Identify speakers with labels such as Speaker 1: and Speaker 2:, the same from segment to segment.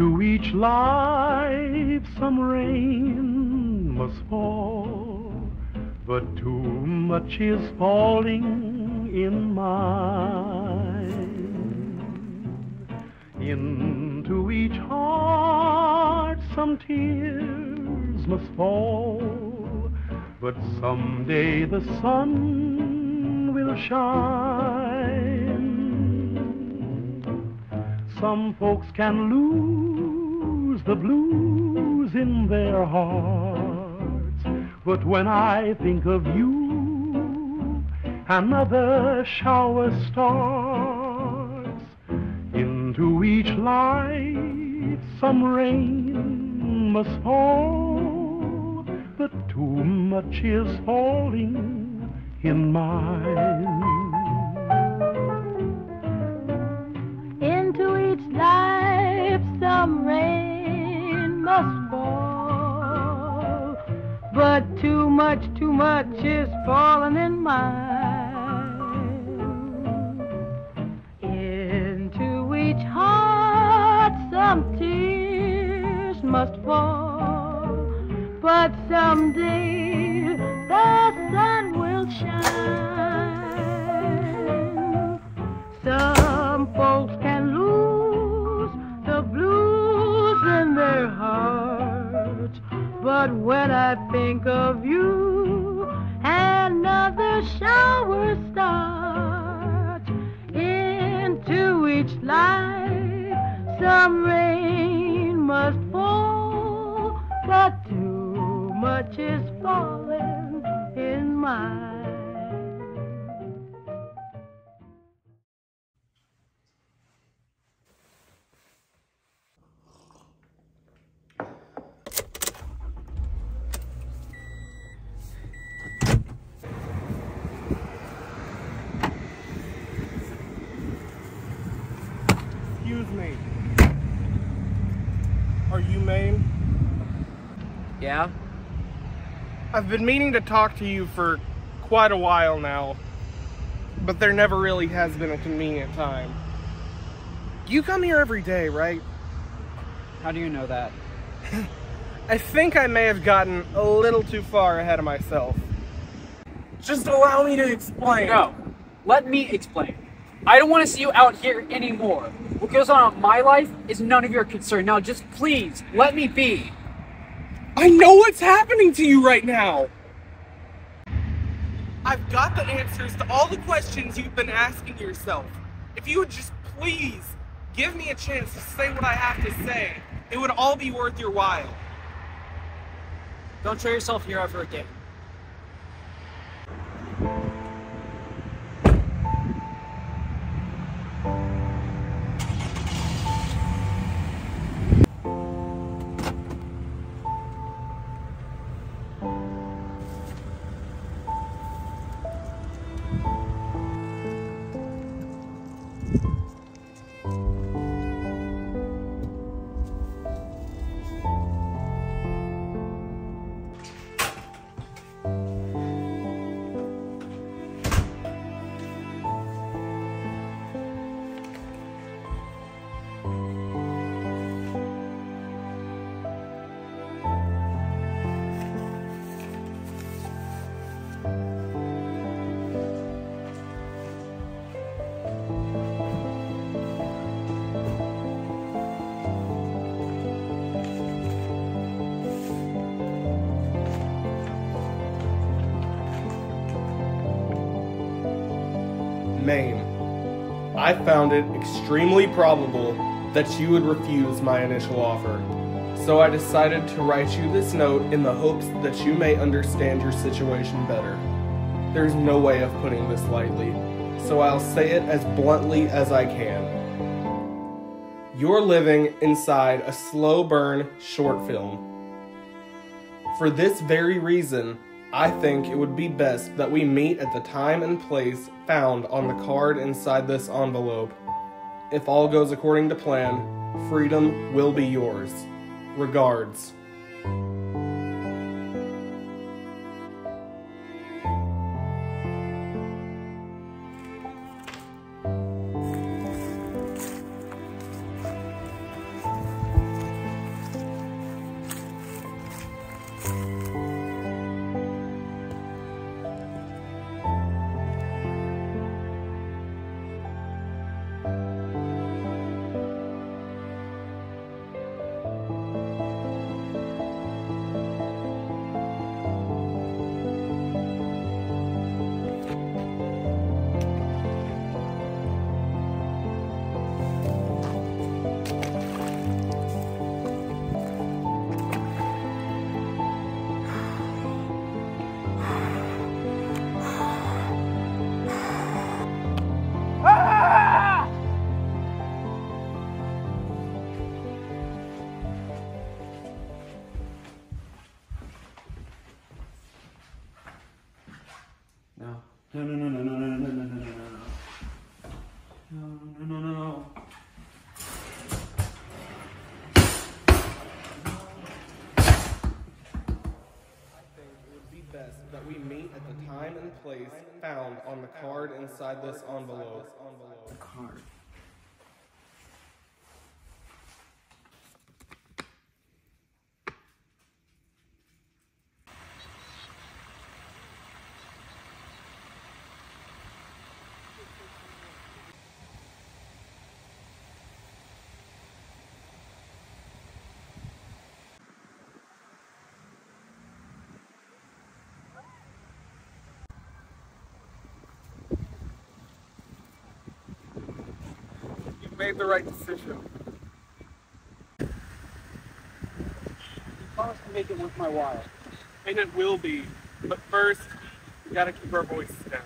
Speaker 1: each life some rain must fall, but too much is falling in mine. Into each heart some tears must fall, but someday the sun will shine. Some folks can lose the blues in their hearts, but when I think of you, another shower starts. Into each life some rain must fall, but too much is falling in mine.
Speaker 2: Too much, too much is falling in mine. But when I think of you, another shower starts. Into each life, some rain must fall, but too much is falling in mine.
Speaker 3: Yeah?
Speaker 4: I've been meaning to talk to you for quite a while now, but there never really has been a convenient time. You come here every day, right?
Speaker 3: How do you know that?
Speaker 4: I think I may have gotten a little too far ahead of myself. Just allow me to explain.
Speaker 3: No. Let me explain. I don't want to see you out here anymore. What goes on in my life is none of your concern. Now just please, let me be.
Speaker 4: I know what's happening to you right now. I've got the answers to all the questions you've been asking yourself. If you would just please give me a chance to say what I have to say, it would all be worth your while.
Speaker 3: Don't show yourself here ever again.
Speaker 4: I found it extremely probable that you would refuse my initial offer. So I decided to write you this note in the hopes that you may understand your situation better. There's no way of putting this lightly, so I'll say it as bluntly as I can. You're living inside a slow burn short film. For this very reason, I think it would be best that we meet at the time and place found on the card inside this envelope. If all goes according to plan, freedom will be yours. Regards.
Speaker 5: No, no, no, no, no, no, no, no, no, no, no. No, no, no, no.
Speaker 4: I think it would be best that we meet at the time and place found on the card inside this envelope.
Speaker 5: Card.
Speaker 4: Made the right decision.
Speaker 3: Promise to make it worth my while.
Speaker 4: And it will be. But first, we gotta keep our voices down.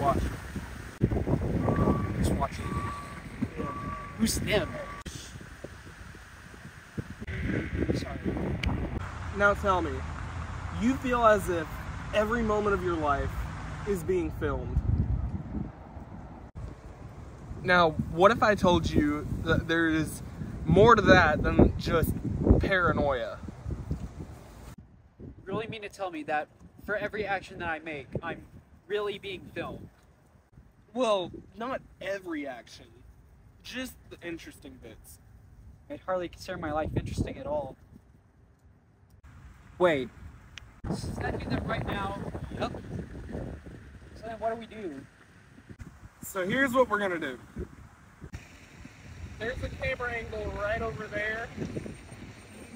Speaker 3: Watch. Who's watching? Who's them?
Speaker 4: Now tell me, you feel as if every moment of your life is being filmed. Now, what if I told you that there is more to that than just paranoia?
Speaker 3: You Really mean to tell me that for every action that I make, I'm really being filmed?
Speaker 4: Well, not every action, just the interesting bits.
Speaker 3: I'd hardly consider my life interesting at all. Wait. Does that mean that right now? Yep. So then what do we do?
Speaker 4: So here's what we're gonna do. There's a camera angle right over there. You can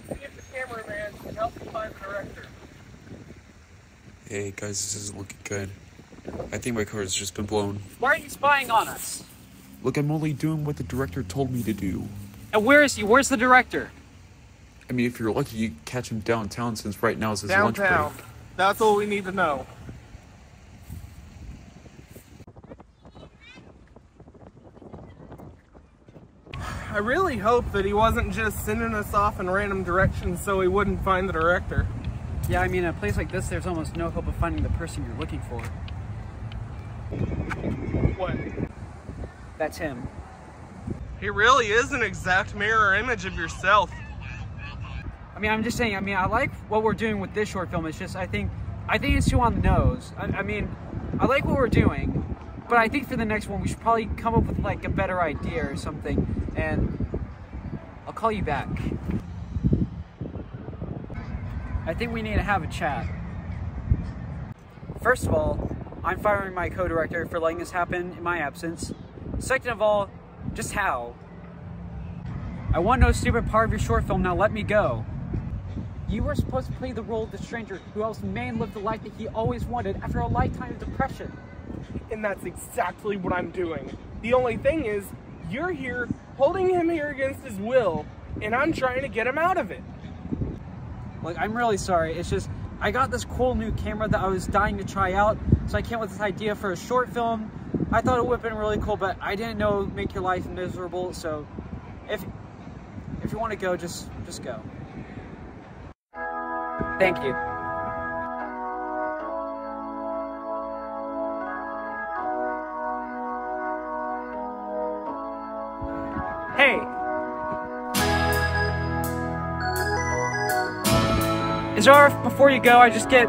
Speaker 4: see if the cameraman can help you find the director.
Speaker 6: Hey guys, this isn't looking good. I think my card's just been blown.
Speaker 3: Why are you spying on us?
Speaker 6: Look, I'm only doing what the director told me to do.
Speaker 3: And where is he? Where's the director?
Speaker 6: I mean, if you're lucky, you catch him downtown since right now is his lunch
Speaker 4: Downtown.
Speaker 6: break.
Speaker 4: That's all we need to know. I really hope that he wasn't just sending us off in random directions so he wouldn't find the director.
Speaker 3: Yeah, I mean, in a place like this, there's almost no hope of finding the person you're looking for.
Speaker 4: What?
Speaker 3: That's him.
Speaker 4: He really is an exact mirror image of yourself.
Speaker 3: I mean, I'm just saying. I mean, I like what we're doing with this short film. It's just, I think, I think it's too on the nose. I, I mean, I like what we're doing, but I think for the next one, we should probably come up with like a better idea or something. And I'll call you back. I think we need to have a chat. First of all, I'm firing my co-director for letting this happen in my absence. Second of all, just how? I want no stupid part of your short film, now let me go. You were supposed to play the role of the stranger who helps Maine live the life that he always wanted after a lifetime of depression.
Speaker 4: And that's exactly what I'm doing. The only thing is, you're here holding him here against his will, and I'm trying to get him out of it.
Speaker 3: Like, I'm really sorry. It's just, I got this cool new camera that I was dying to try out, so I came up with this idea for a short film. I thought it would have been really cool, but I didn't know it would make your life miserable, so if if you want to go, just just go. Thank you. There, before you go, I just get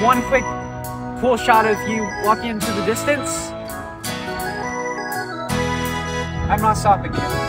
Speaker 3: one quick cool shot of you walking into the distance? I'm not stopping you.